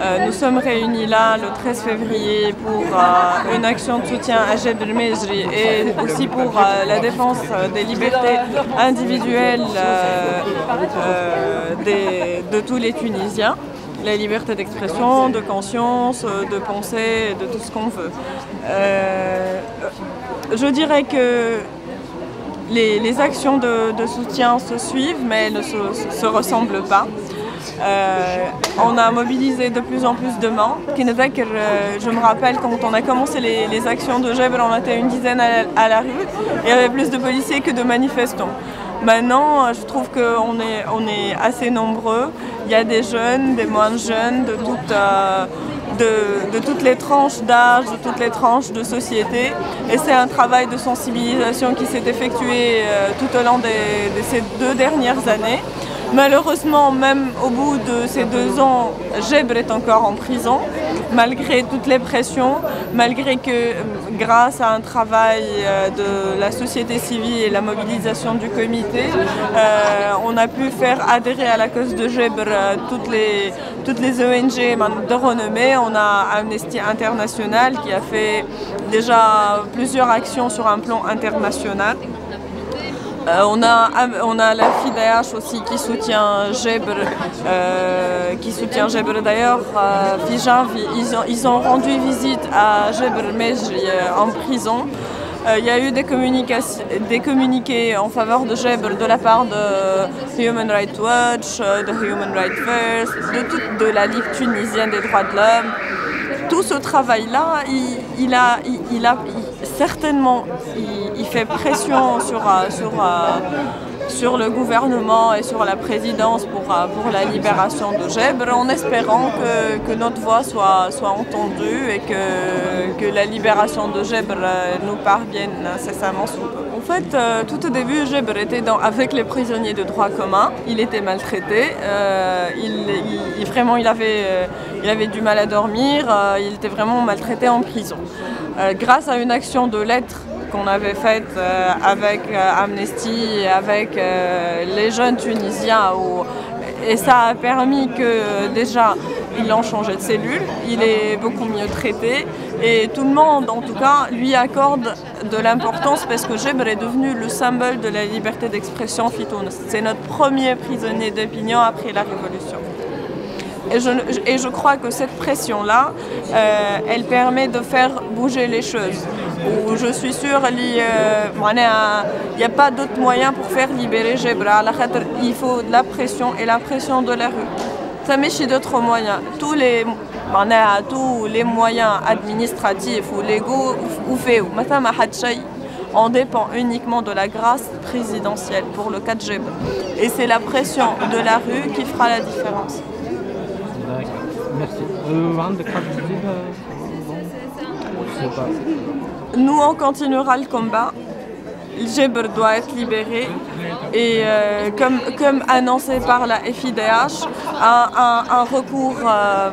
Euh, nous sommes réunis là le 13 février pour euh, une action de soutien à Jeb el-Mejri et aussi pour euh, la défense des libertés individuelles de tous les Tunisiens la liberté d'expression, de conscience, de pensée, de tout ce qu'on veut. je dirais que les, actions de, soutien se suivent, mais elles ne se, ressemblent pas. Euh, on a mobilisé de plus en plus de mains. Euh, je me rappelle quand on a commencé les, actions de Jebel, on était une dizaine à la, rue il y avait plus de policiers que de manifestants. Maintenant, je trouve qu'on est, assez nombreux. Il y a des jeunes, des moins jeunes, de toutes, euh, les tranches d'âge, de toutes les tranches de société. Et c'est un travail de sensibilisation qui s'est effectué euh, tout au long de ces deux dernières années. Malheureusement, même au bout de ces deux ans, Gebre est encore en prison, malgré toutes les pressions, malgré que grâce à un travail euh, de la société civile et la mobilisation du comité, euh, on a pu faire adhérer à la cause de Gebre euh, toutes les, toutes les ONG de renommée. On a Amnesty International qui a fait déjà plusieurs actions sur un plan international. Euh, on, a, on a la FIDH aussi qui soutient Gebre, euh, qui soutient d'ailleurs. Euh, ils, ont, ils ont rendu visite à Gebre Mejri en prison. Il y a eu des, des communiqués en faveur de Gebre de la part de Human Rights Watch, de Human Rights First, de, de la Ligue tunisienne des droits de l'homme tout ce travail-là, il, a, il, a, certainement, il, fait pression sur, euh, euh, sur le gouvernement et sur la présidence pour, euh, la libération de Gebre, en espérant que, notre voix soit, entendue et que, que la libération de Gebre nous parvienne incessamment sous peu. En fait, tout au début, Gebre était avec les prisonniers de droit commun. Il était maltraité. il, vraiment, il avait, il avait du mal à dormir. il était vraiment maltraité en prison. grâce à une action de lettres qu'on avait faite euh, avec euh, Amnesty avec euh, les jeunes Tunisiens. et ça a permis que déjà, ils ont changé de cellule, il est beaucoup mieux traité et tout le monde en tout cas lui accorde de l'importance parce que Gebre est devenu le symbole de la liberté d'expression Fitoun. C'est notre premier prisonnier d'opinion après la révolution. Et je, crois que cette pression-là, elle permet de faire bouger les choses où je suis sûre qu'il n'y a pas d'autre moyen pour faire libérer Gebra. Il faut de la pression et la pression de la rue. Ça met d'autres moyens. Tous les, tous les moyens administratifs ou légaux ou faits, on dépend uniquement de la grâce présidentielle pour le cas de Gebra. Et c'est la pression de la rue qui fera la différence. Merci. Nous, on continuera le combat. Geber doit être libéré. Et euh, comme, comme, annoncé par la FIDH, un, recours, euh,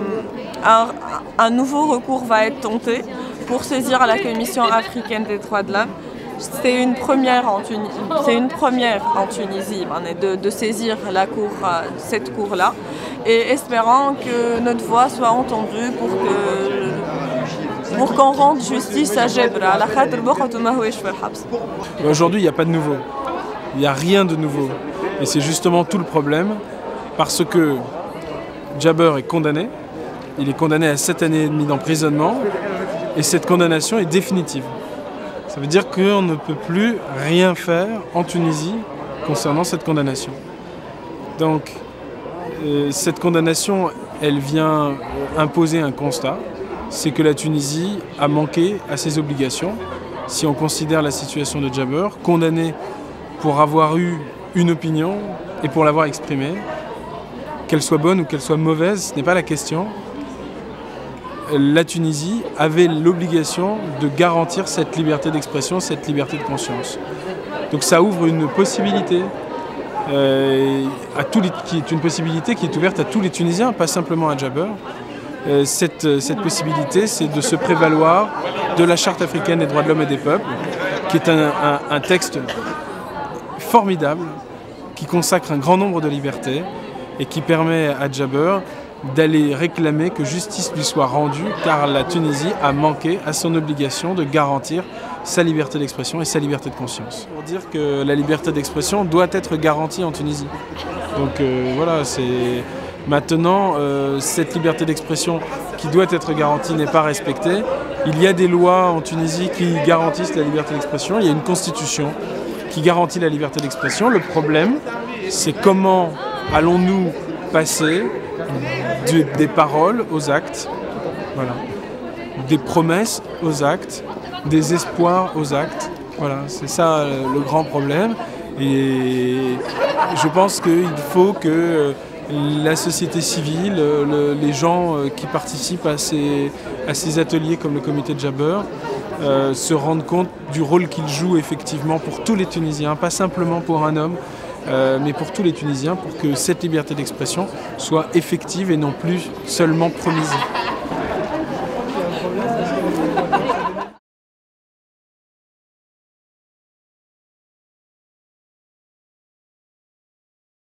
un, nouveau recours va être tenté pour saisir la Commission africaine des droits de l'homme. C'est une première en Tunisie, c'est une première en Tunisie de, saisir euh, cette cour-là, et espérant que notre voix soit entendue pour qu'on rende justice à Jebra. Aujourd'hui, il n'y a pas de nouveau. Il n'y a rien de nouveau. Et c'est justement tout le problème parce que Jabber est condamné. Il est condamné à 7 années et demie d'emprisonnement et cette condamnation est définitive. Ça veut dire qu'on ne peut plus rien faire en Tunisie concernant cette condamnation. Donc, euh, cette condamnation, elle vient imposer un constat c'est que la Tunisie a manqué à ses obligations. Si on considère la situation de Jabber, condamné pour avoir eu une opinion et pour l'avoir exprimée, qu'elle soit bonne ou qu'elle soit mauvaise, ce n'est pas la question. La Tunisie avait l'obligation de garantir cette liberté d'expression, cette liberté de conscience. Donc ça ouvre une possibilité, euh, qui est ouverte à tous les Tunisiens, pas simplement à Jabber. Euh, cette, possibilité, c'est de se prévaloir de la Charte africaine des droits de l'homme et des peuples, qui est un, texte formidable, qui consacre un grand nombre de libertés et qui permet à Jabber d'aller réclamer que justice lui soit rendue, car la Tunisie a manqué à son obligation de garantir sa liberté d'expression et sa liberté de conscience. Pour dire que la liberté d'expression doit être garantie en Tunisie. Donc euh, voilà, c'est maintenant euh, cette liberté d'expression qui doit être garantie n'est pas respectée. Il y a des lois en Tunisie qui garantissent la liberté d'expression, il y a une constitution qui garantit la liberté d'expression. Le problème, c'est comment allons-nous passer des paroles aux actes, voilà. des promesses aux actes, des espoirs aux actes. Voilà, c'est ça euh, le grand problème. Et je pense qu'il faut que euh, la société civile, les gens euh, qui participent à ces, à ces ateliers comme le comité de Jabber, se rendent compte du rôle qu'ils jouent effectivement pour tous les Tunisiens, pas simplement pour un homme, euh, mais pour tous les Tunisiens, pour que cette liberté d'expression soit effective et non plus seulement promise.